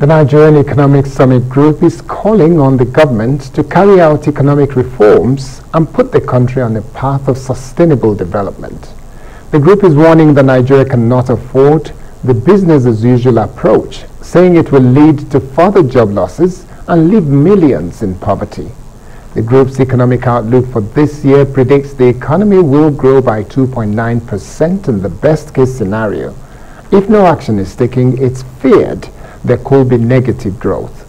The Nigerian Economic Summit Group is calling on the government to carry out economic reforms and put the country on a path of sustainable development. The group is warning that Nigeria cannot afford the business as usual approach, saying it will lead to further job losses and leave millions in poverty. The group's economic outlook for this year predicts the economy will grow by 2.9% in the best case scenario. If no action is taken, it's feared there could be negative growth.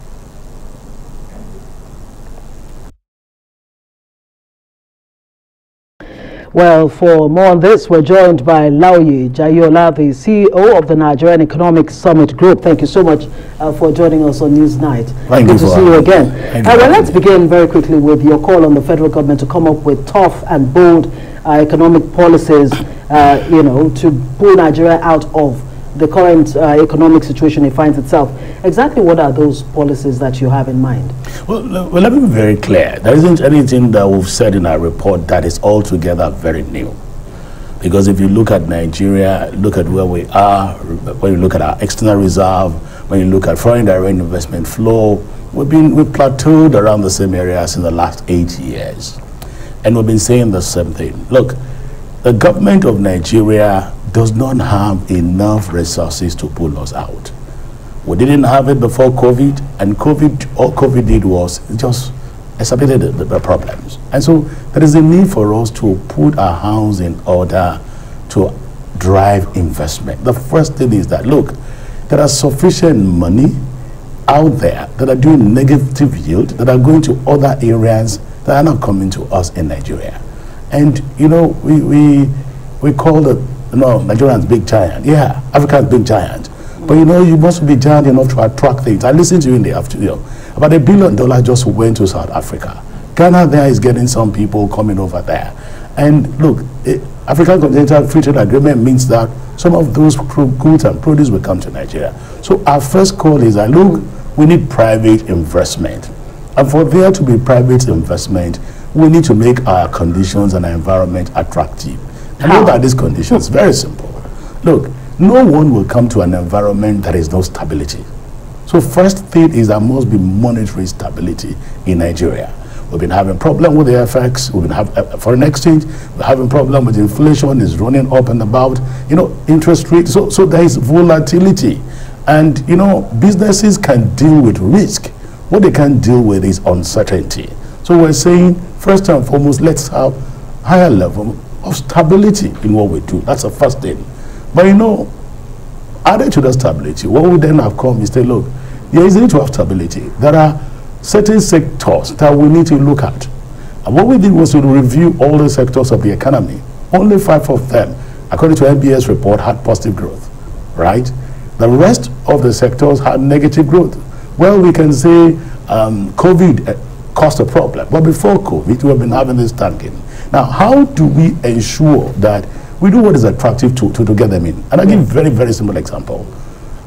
Well, for more on this, we're joined by Laoye Jaiyeola, the CEO of the Nigerian Economic Summit Group. Thank you so much uh, for joining us on Newsnight. Thank Good you to see you again. Uh, well, let's begin very quickly with your call on the federal government to come up with tough and bold uh, economic policies, uh, you know, to pull Nigeria out of the current uh, economic situation it finds itself. Exactly what are those policies that you have in mind? Well, well, let me be very clear. There isn't anything that we've said in our report that is altogether very new. Because if you look at Nigeria, look at where we are, when you look at our external reserve, when you look at foreign direct investment flow, we've been we've plateaued around the same areas in the last eight years. And we've been saying the same thing. Look, the government of Nigeria does not have enough resources to pull us out. We didn't have it before COVID, and COVID, all COVID did was just exacerbated the, the, problems. And so there is a need for us to put our house in order to drive investment. The first thing is that, look, there are sufficient money out there that are doing negative yield, that are going to other areas that are not coming to us in Nigeria. And, you know, we, we, we call the no, Nigerians big giant. Yeah, Africa's big giant. But you know, you must be giant enough to attract things. I listened to you in the afternoon. About a billion dollars just went to South Africa. Ghana there is getting some people coming over there. And look, it, African Continental Free Trade Agreement means that some of those goods and produce will come to Nigeria. So our first call is that, look, we need private investment. And for there to be private investment, we need to make our conditions and our environment attractive. And what are these conditions? Very simple. Look, no one will come to an environment that is no stability. So first thing is there must be monetary stability in Nigeria. We've been having problem with the FX, we've been having uh, foreign exchange, we're having problem with inflation, is running up and about, you know, interest rate. So, so there is volatility. And, you know, businesses can deal with risk. What they can deal with is uncertainty. So we're saying, first and foremost, let's have higher level of stability in what we do. That's the first thing. But you know, added to that stability, what would then have come is say, look, there is need to have stability. There are certain sectors that we need to look at. And what we did was to review all the sectors of the economy. Only five of them, according to NBS report, had positive growth, right? The rest of the sectors had negative growth. Well, we can say um, COVID uh, caused a problem. But before COVID, we have been having this tanking. Now, how do we ensure that we do what is attractive to, to, to get them in? And I'll give a very, very simple example.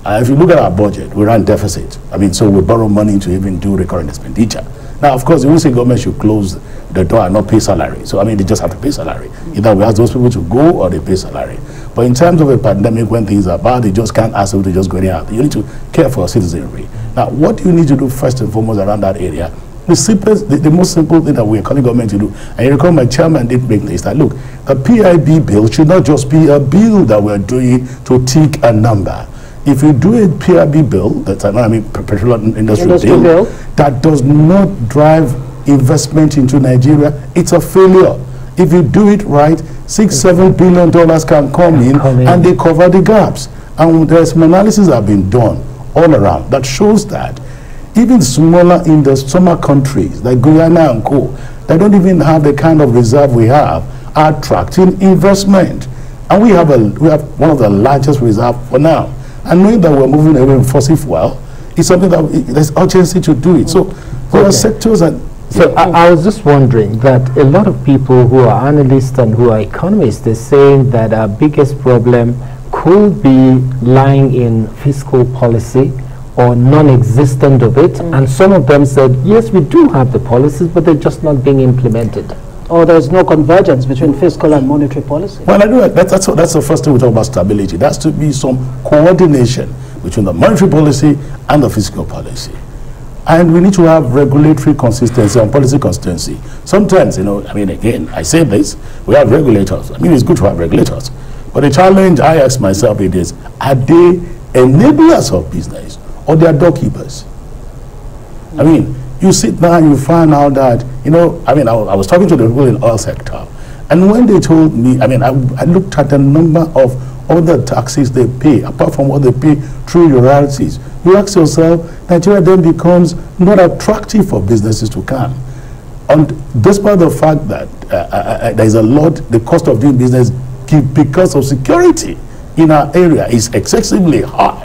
Uh, if you look at our budget, we run deficit. I mean, so we borrow money to even do recurrent expenditure. Now, of course, you will say government should close the door and not pay salary. So, I mean, they just have to pay salary. Either we ask those people to go or they pay salary. But in terms of a pandemic, when things are bad, they just can't ask them to just go out. You need to care for your citizenry. Now, what do you need to do first and foremost around that area the simplest, the, the, most simple thing that we're calling government to do, and you recall my chairman did make this, that look, a PIB bill should not just be a bill that we're doing to tick a number. If you do a PIB bill, that's an I mean, petroleum industry, industry bill, bill, that does not drive investment into Nigeria, it's a failure. If you do it right, six, mm. seven billion dollars can come in, come in and they cover the gaps. And there's some analysis that have been done all around that shows that even smaller in the summer countries like Guyana and Co, they don't even have the kind of reserve we have, are attracting investment. And we have, a, we have one of the largest reserve for now. And knowing that we're moving away from fossil fuel, it's something that there's urgency to do it. So there okay. are sectors and so I, I, was just wondering that a lot of people who are analysts and who are economists, they're saying that our biggest problem could be lying in fiscal policy or non-existent of it. Mm. And some of them said, yes, we do have the policies, but they're just not being implemented. Or there's no convergence between fiscal and monetary policy. Well, I do. That's, that's, that's the first thing we talk about stability. that's to be some coordination between the monetary policy and the fiscal policy. And we need to have regulatory consistency and policy consistency. Sometimes, you know, I mean, again, I say this, we have regulators. I mean, it's good to have regulators. But the challenge I ask myself it is, are they enablers of business or they are doorkeepers? I mean, you sit there and you find out that, you know, I mean, I, I was talking to the people in oil sector. And when they told me, I mean, I, I looked at the number of other taxes they pay, apart from what they pay through your royalties. You ask yourself, Nigeria then becomes not attractive for businesses to come. And despite the fact that uh, uh, uh there is a lot, the cost of doing business because of security in our area is excessively high.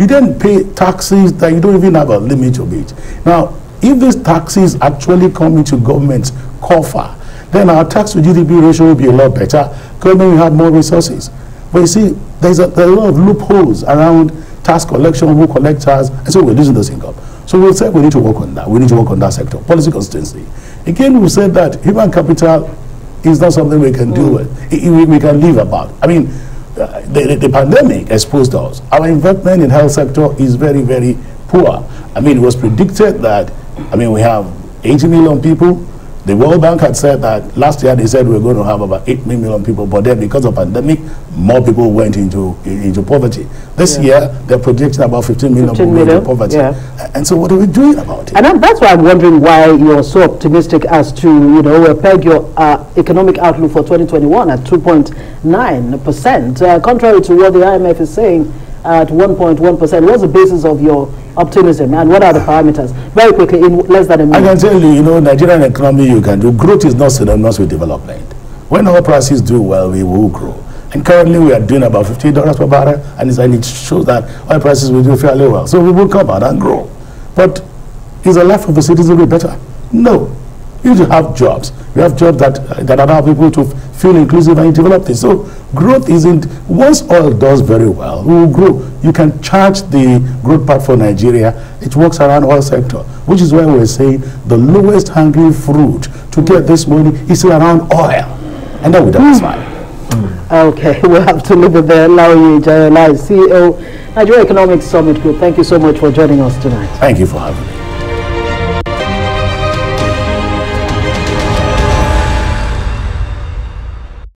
You then pay taxes that you don't even have a limit of it. Now, if these taxes actually come into government's coffer, then our tax to GDP ratio will be a lot better. Government will have more resources. But you see, there's a, there are a lot of loopholes around tax collection, who collects tax, and so we're losing this income. So we said we need to work on that. We need to work on that sector. Policy consistency. Again, we said that human capital is not something we can mm. do with. We, we can live about. I mean, Uh, the, the, pandemic exposed us. Our investment in health sector is very, very poor. I mean, it was predicted that, I mean, we have 80 million people the World Bank had said that last year they said we were going to have about 8 million people, but then because of pandemic, more people went into into poverty. This yeah. year, they're projecting about 15 million 15 people into poverty. Yeah. And so what are we doing about it? And that's why I'm wondering why you're so optimistic as to, you know, peg your uh, economic outlook for 2021 at 2.9%, uh, contrary to what the IMF is saying at 1.1%. What's the basis of your optimism and what are the parameters? Very quickly, in less than a minute. I can tell you, you know, Nigerian economy, you can do. Growth is not synonymous with development. When our prices do well, we will grow. And currently we are doing about $50 per barrel, and, and it shows that oil prices will do fairly well. So we will come out and grow. But is the life of the citizen be better? No. You have jobs. We have jobs that, that allow people to feel inclusive and develop things. So growth isn't, once oil does very well, we will grow. You can charge the growth path for Nigeria. It works around oil sector, which is why we're saying the lowest hanging fruit to get this money is around oil. And that will satisfy. Mm. Okay, we'll have to leave it there. Laoye Jaiyeola, CEO, Nigeria Economic Summit Group. Thank you so much for joining us tonight. Thank you for having me.